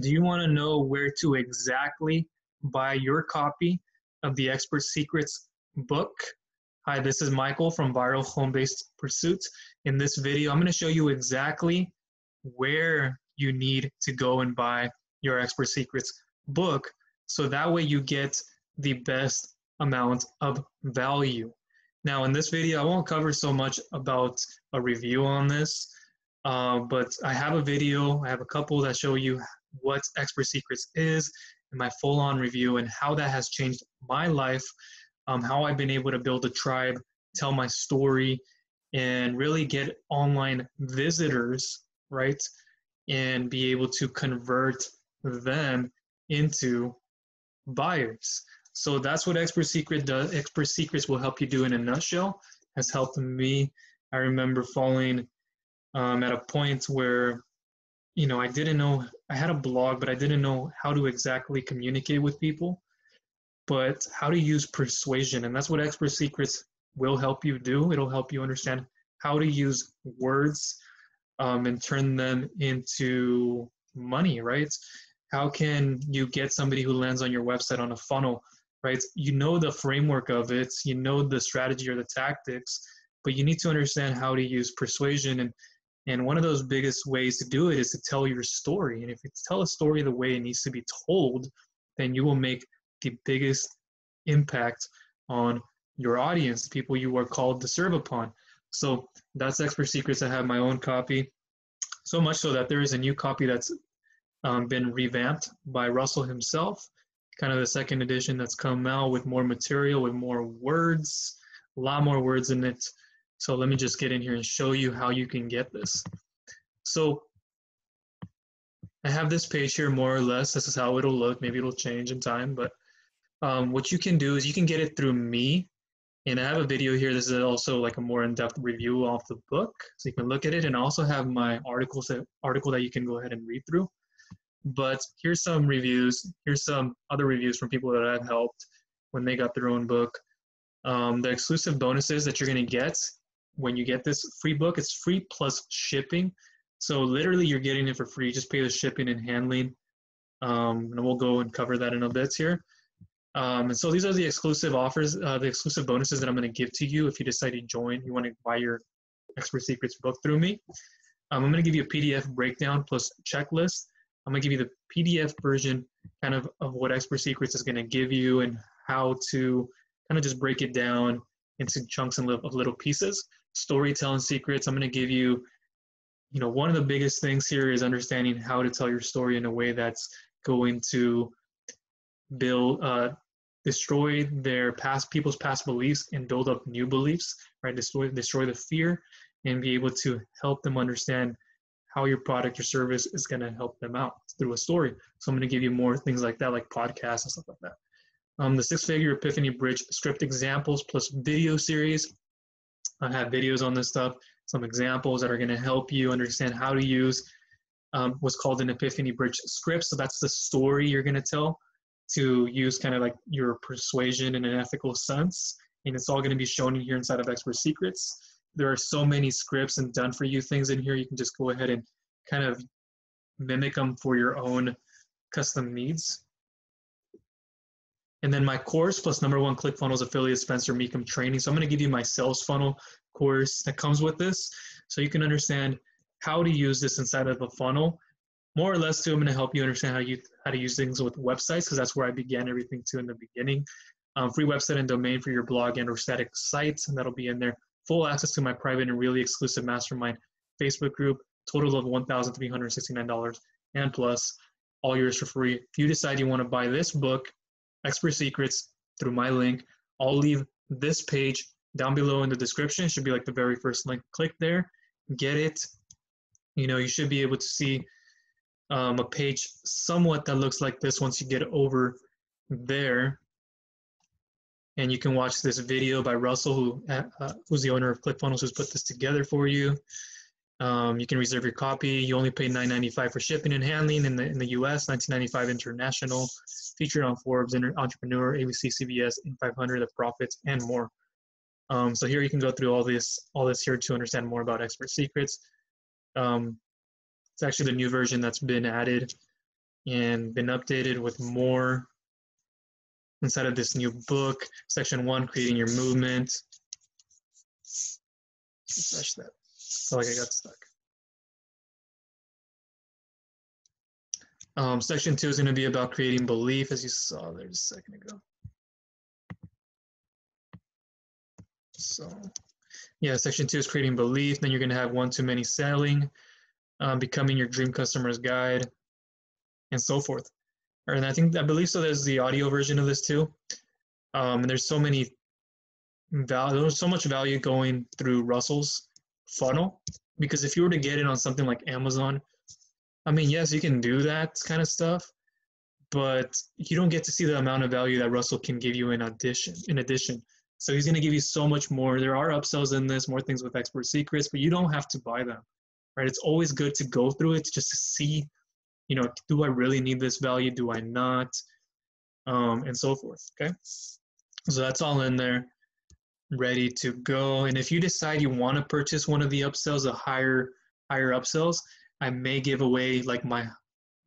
Do you want to know where to exactly buy your copy of the Expert Secrets book? Hi, this is Michael from Viral Home Based Pursuits. In this video, I'm going to show you exactly where you need to go and buy your Expert Secrets book so that way you get the best amount of value. Now, in this video, I won't cover so much about a review on this, uh, but I have a video, I have a couple that show you what Expert Secrets is and my full on review and how that has changed my life, um, how I've been able to build a tribe, tell my story, and really get online visitors, right? And be able to convert them into buyers. So that's what Expert Secret does. Expert Secrets will help you do in a nutshell. Has helped me. I remember falling um, at a point where, you know, I didn't know. I had a blog, but I didn't know how to exactly communicate with people. But how to use persuasion, and that's what Expert Secrets will help you do. It'll help you understand how to use words um, and turn them into money, right? how can you get somebody who lands on your website on a funnel right you know the framework of it you know the strategy or the tactics but you need to understand how to use persuasion and and one of those biggest ways to do it is to tell your story and if you tell a story the way it needs to be told then you will make the biggest impact on your audience the people you are called to serve upon so that's expert secrets i have my own copy so much so that there is a new copy that's um, been revamped by Russell himself. Kind of the second edition that's come out with more material, with more words, a lot more words in it. So let me just get in here and show you how you can get this. So I have this page here more or less. This is how it'll look. Maybe it'll change in time, but um, what you can do is you can get it through me. And I have a video here. This is also like a more in-depth review of the book. So you can look at it and I also have my articles that, article that you can go ahead and read through. But here's some reviews. Here's some other reviews from people that I've helped when they got their own book. Um, the exclusive bonuses that you're going to get when you get this free book, it's free plus shipping. So literally, you're getting it for free. Just pay the shipping and handling. Um, and we'll go and cover that in a bit here. Um, and so these are the exclusive offers, uh, the exclusive bonuses that I'm going to give to you if you decide to join. You want to buy your Expert Secrets book through me. Um, I'm going to give you a PDF breakdown plus checklist I'm gonna give you the PDF version kind of of what Expert Secrets is gonna give you and how to kind of just break it down into chunks and of little pieces. Storytelling secrets, I'm gonna give you, you know, one of the biggest things here is understanding how to tell your story in a way that's going to build, uh, destroy their past people's past beliefs and build up new beliefs, right? Destroy destroy the fear and be able to help them understand how your product or service is going to help them out through a story. So I'm going to give you more things like that, like podcasts and stuff like that. Um, the six figure epiphany bridge script examples plus video series. I have videos on this stuff, some examples that are going to help you understand how to use um, what's called an epiphany bridge script. So that's the story you're going to tell to use kind of like your persuasion in an ethical sense. And it's all going to be shown in here inside of Expert Secrets there are so many scripts and done for you things in here. You can just go ahead and kind of mimic them for your own custom needs. And then my course plus number one ClickFunnels affiliate Spencer Mecham training. So I'm going to give you my sales funnel course that comes with this so you can understand how to use this inside of a funnel. More or less, too, I'm going to help you understand how you how to use things with websites because that's where I began everything too in the beginning. Um, free website and domain for your blog and or static sites, and that'll be in there full access to my private and really exclusive mastermind Facebook group, total of $1,369 and plus all yours for free. If you decide you want to buy this book, Expert Secrets, through my link, I'll leave this page down below in the description. It should be like the very first link. Click there, get it. You know, you should be able to see um, a page somewhat that looks like this once you get over there and you can watch this video by Russell, who uh, uh, who's the owner of ClickFunnels, who's put this together for you. Um, you can reserve your copy. You only pay $9.95 for shipping and handling in the in the U.S. $19.95 international. Featured on Forbes, Entrepreneur, ABC, CBS, Inc. 500, The Profits, and more. Um, so here you can go through all this all this here to understand more about Expert Secrets. Um, it's actually the new version that's been added and been updated with more inside of this new book. Section one, creating your movement. Refresh that. Felt like I got stuck. Um, section two is going to be about creating belief, as you saw there just a second ago. So, yeah, section two is creating belief. Then you're going to have one to many selling, um, becoming your dream customer's guide, and so forth. And I think I believe so. There's the audio version of this too. Um, and there's so many value. There's so much value going through Russell's funnel because if you were to get it on something like Amazon I mean, yes, you can do that kind of stuff, but you don't get to see the amount of value that Russell can give you in addition. In addition, so he's going to give you so much more. There are upsells in this, more things with expert secrets, but you don't have to buy them, right? It's always good to go through it just to see, you know, do I really need this value? Do I not? Um, and so forth. Okay, so that's all in there, ready to go. And if you decide you want to purchase one of the upsells, the higher higher upsells, I may give away like my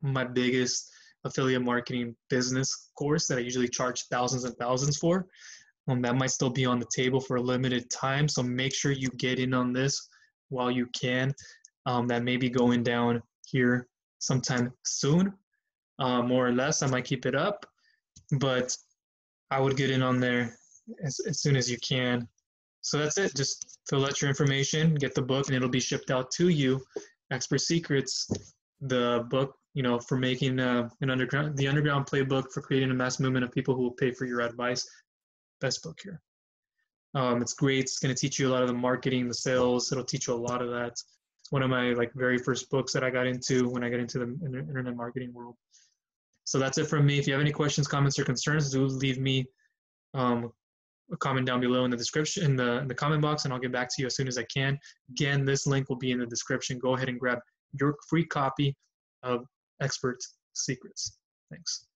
my biggest affiliate marketing business course that I usually charge thousands and thousands for. Um, that might still be on the table for a limited time. So make sure you get in on this while you can. Um, that may be going down here sometime soon, uh, more or less. I might keep it up, but I would get in on there as, as soon as you can. So that's it. Just fill out your information, get the book, and it'll be shipped out to you Expert Secrets, the book, you know, for making uh, an underground, the underground playbook for creating a mass movement of people who will pay for your advice. Best book here. Um, it's great. It's going to teach you a lot of the marketing, the sales. It'll teach you a lot of that. It's one of my like very first books that I got into when I got into the internet marketing world. So that's it from me. If you have any questions, comments, or concerns, do leave me um, a comment down below in the description in the in the comment box and I'll get back to you as soon as I can. Again, this link will be in the description. Go ahead and grab your free copy of Expert Secrets. Thanks.